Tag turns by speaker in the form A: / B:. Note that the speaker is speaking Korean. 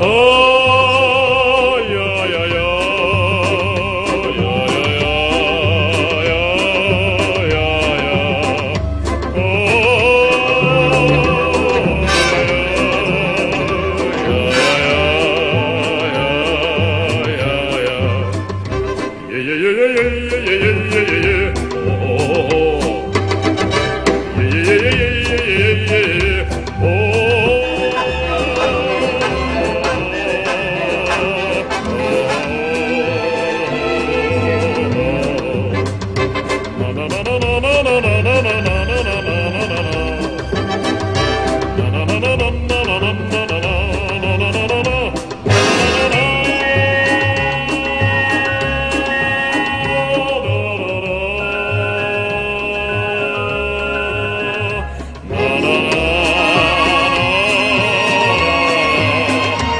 A: yeah, yeah, yeah. na na na na na na